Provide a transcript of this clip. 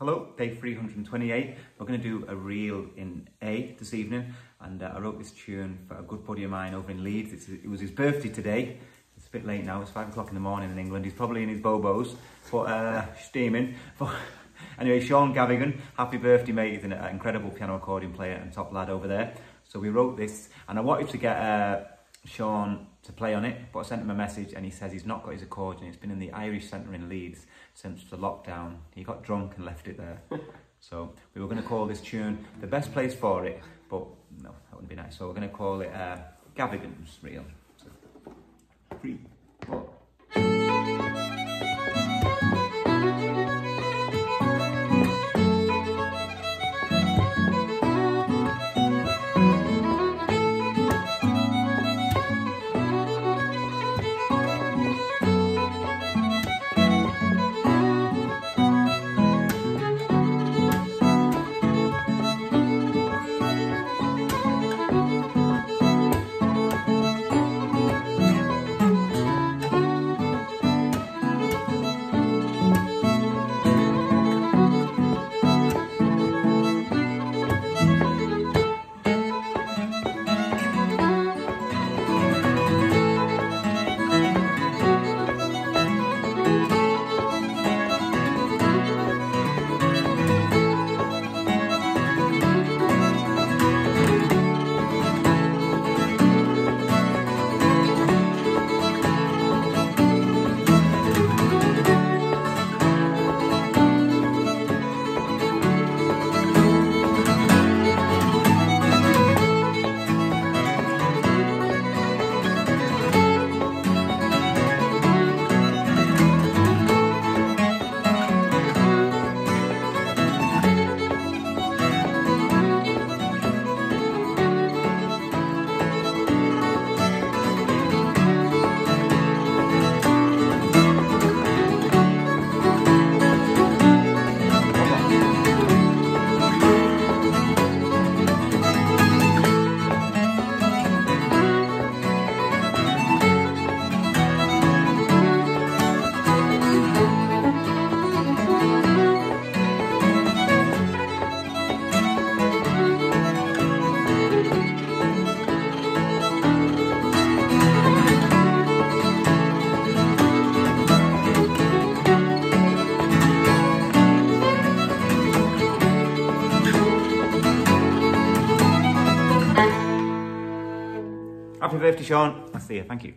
Hello, day 328. We're going to do a reel in A this evening and uh, I wrote this tune for a good buddy of mine over in Leeds. It's, it was his birthday today. It's a bit late now, it's 5 o'clock in the morning in England. He's probably in his bobos, but uh, steaming. But anyway, Sean Gavaghan, happy birthday mate. He's an incredible piano accordion player and top lad over there. So we wrote this and I wanted to get uh, Sean to play on it, but I sent him a message and he says he's not got his accordion. It's been in the Irish Centre in Leeds since the lockdown. He got drunk and left it there. so we were going to call this tune the best place for it, but no, that wouldn't be nice. So we're going to call it uh, Gavaghan's Reel. Happy birthday, Sean. I'll see you. Thank you.